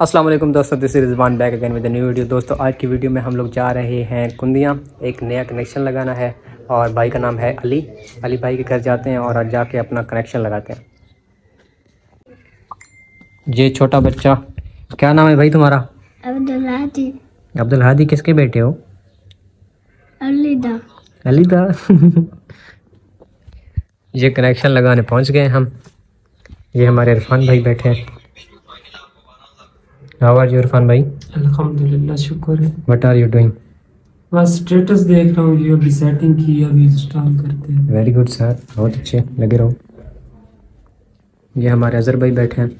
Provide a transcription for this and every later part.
वालेकुम दोस्तों this is Rizwan back again with new video दोस्तों आज की वीडियो में हम लोग जा रहे हैं कुंदिया एक नया कनेक्शन लगाना है और भाई का नाम है अली। अली भाई के घर जाते हैं और जाके अपना कनेक्शन लगाते हैं। ये छोटा बच्चा क्या नाम है भाई तुम्हारा? अब्दुल हादी अब्दुल हादी किसके बेटे हो? अलीदा। अली दा ये कनेक्शन लगाने पहुँच गए हम। ये हमारे इरफान भाई बैठे हैं। हाउ आर यू इरफान भाई अल्हम्दुलिल्लाह शुक्र है व्हाट आर यू डूइंग बस स्टेटस देख रहा हूँ ये अभी सेटिंग की अभी इंस्टॉल करते हैं वेरी गुड सर बहुत अच्छे लगे रहो ये हमारे अजहर भाई बैठे हैं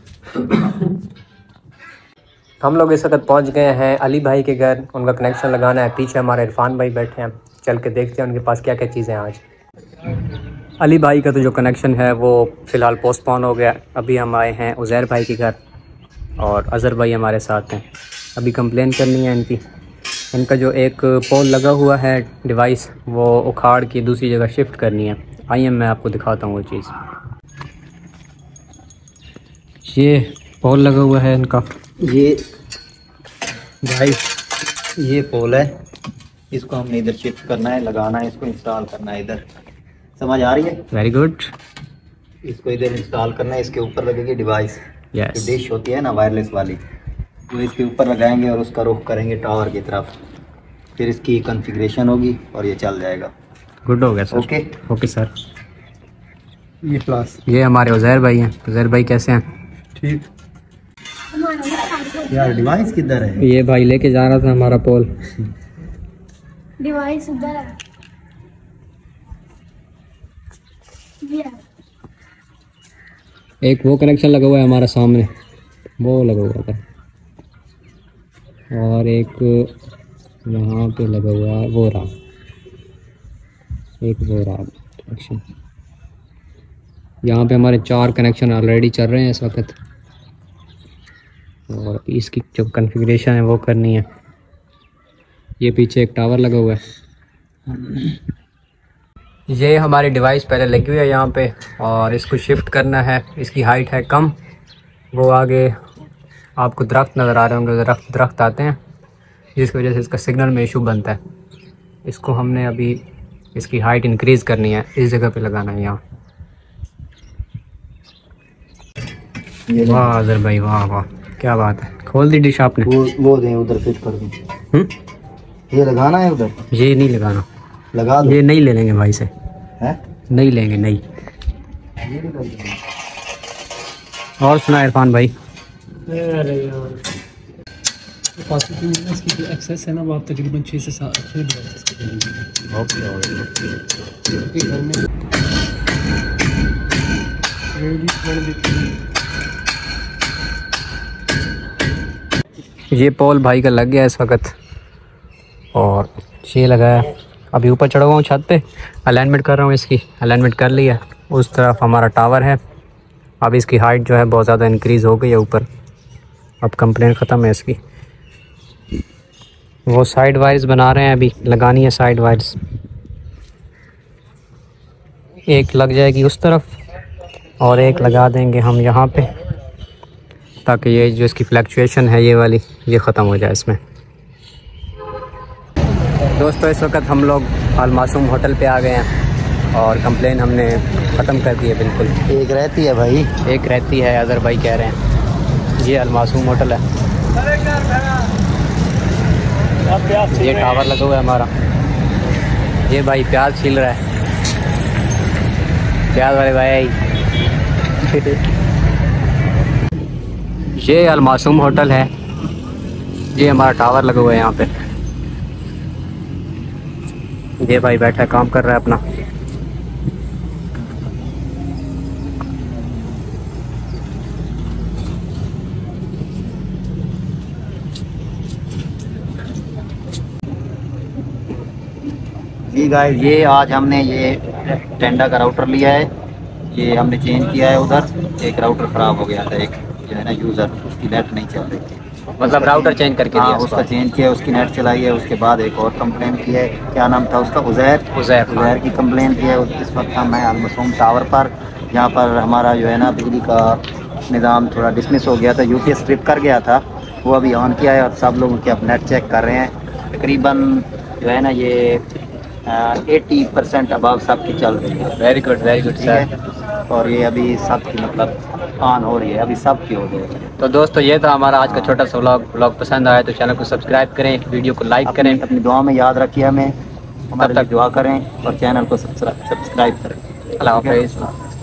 हम लोग इस वक्त पहुँच गए हैं अली भाई के घर उनका कनेक्शन लगाना है पीछे हमारे इरफान भाई बैठे हैं चल के देखते हैं उनके पास क्या क्या चीज़ें हैं आज अली भाई का तो जो कनेक्शन है वो फ़िलहाल पोस्टपोन हो गया अभी हम आए हैं उज़ैर भाई के घर और अज़हर भाई हमारे साथ हैं। अभी कंप्लेन करनी है इनकी। इनका जो एक पोल लगा हुआ है डिवाइस वो उखाड़ के दूसरी जगह शिफ्ट करनी है। आइए मैं आपको दिखाता हूँ वो चीज़। ये पोल लगा हुआ है इनका। ये भाई ये पोल है। इसको हमने इधर शिफ्ट करना है लगाना है इसको इंस्टॉल करना है इधर। समझ आ रही है? वेरी गुड इसको इधर इंस्टॉल करना है इसके ऊपर लगेगी डिवाइस जो डिश होती है ना वायरलेस वाली वो इसके ऊपर लगाएँगे और उसका रुख करेंगे टावर की तरफ़। फिर इसकी कॉन्फ़िगरेशन होगी और ये चल जाएगा। गुड हो गया सर ओके ओके सर ये प्लस ये हमारे उज़ैर भाई हैं। उज़ैर भाई कैसे हैं? ठीक. यार डिवाइस किधर है? ये भाई लेके जा रहा था हमारा पोल। डिवाइस उधर है। ये एक वो कनेक्शन लगा हुआ है हमारा सामने। वो लगा हुआ था। और एक यहाँ पे लगा हुआ है वो रहा एक वो रहा कनेक्शन यहाँ पे हमारे चार कनेक्शन ऑलरेडी चल रहे हैं इस वक्त। और इसकी जो कॉन्फ़िगरेशन है वो करनी है। ये पीछे एक टावर लगा हुआ है। ये हमारी डिवाइस पहले लगी हुई है यहाँ पे और इसको शिफ्ट करना है। इसकी हाइट है कम। वो आगे आपको दरख्त नज़र आ रहे होंगे। दरख्त दरख्त आते हैं जिसकी वजह से इसका सिग्नल में इशू बनता है। इसको हमने अभी इसकी हाइट इंक्रीज़ करनी है। इस जगह पे लगाना है यहाँ। वाह अजहर भाई वाह वाह। क्या बात है। खोल दी डिश आपने। वो वो दें उधर फिट कर दूँ। हम्म? ये लगाना है उधर? ये नहीं लगाना। लगा दो। ये नहीं ले लेंगे भाई से। है? नहीं लेंगे नहीं। और सुना इरफान भाई। अरे इसकी एक्सेस है ना वो आप तकरीबन छः से सात छः घर में ये पोल भाई का लग गया इस वक्त। और ये लगाया। अभी ऊपर चढ़ा हुआ हूँ छत पे। अलाइनमेंट कर रहा हूँ इसकी। अलाइनमेंट कर लिया। उस तरफ़ हमारा टावर है। अब इसकी हाइट जो है बहुत ज़्यादा इंक्रीज़ हो गई है ऊपर। अब कंप्लेन ख़त्म है इसकी। वो साइड वायर्स बना रहे हैं अभी। लगानी है साइड वायर्स एक लग जाएगी उस तरफ़ और एक लगा देंगे हम यहाँ पे। ताकि ये जो इसकी फ्लैक्चुएशन है, ये वाली, ये ख़त्म हो जाए इसमें। दोस्तों इस वक्त हम लोग अलमासूम होटल पे आ गए हैं और कंप्लेन हमने ख़त्म कर दी है बिल्कुल। एक रहती है भाई। एक रहती है अदर भाई कह रहे हैं। ये अलमासूम होटल है। ये टावर लगा हुआ है हमारा। ये भाई प्याज छील रहा है। प्याज वाले भाई। ये अलमासूम होटल है। ये हमारा टावर लगा हुआ है यहाँ पे। ये भाई बैठा काम कर रहा है अपना। जी गाइस ये आज हमने ये टेंडा का राउटर लिया है। ये हमने चेंज किया है उधर। एक राउटर ख़राब हो गया था एक जो है ना यूज़र उसकी नेट नहीं चल रही थी। मतलब राउटर चेंज करके हाँ उसका। चेंज किया उसकी नेट चलाई है उसके बाद एक और कंप्लेन की है। क्या नाम था उसका? उजैर। उज़ैर खान। उजैर की कंप्लेन की है। इस वक्त हम हैं अलमसूम टावर पर। यहाँ पर हमारा जो है ना बिजली का निज़ाम थोड़ा डिसमिस हो गया था। यूपीएस ट्रिप कर गया था। वो अभी ऑन किया है और सब लोग के अब नेट चेक कर रहे हैं। तकरीबन जो है ना ये एट्टी परसेंट अबाव सबकी चल रही है। Very good very good sir और ये अभी सबकी मतलब ऑन हो रही है अभी सब की हो रही है। तो दोस्तों ये था हमारा आज का छोटा सा व्लॉग व्लॉग पसंद आया तो चैनल को सब्सक्राइब करें वीडियो को लाइक अपनी करें। अपनी दुआ में याद रखिए हमें। हमारे तक- दुआ करें और चैनल को सब्सक्राइब करें। अल्लाह हाफिज़।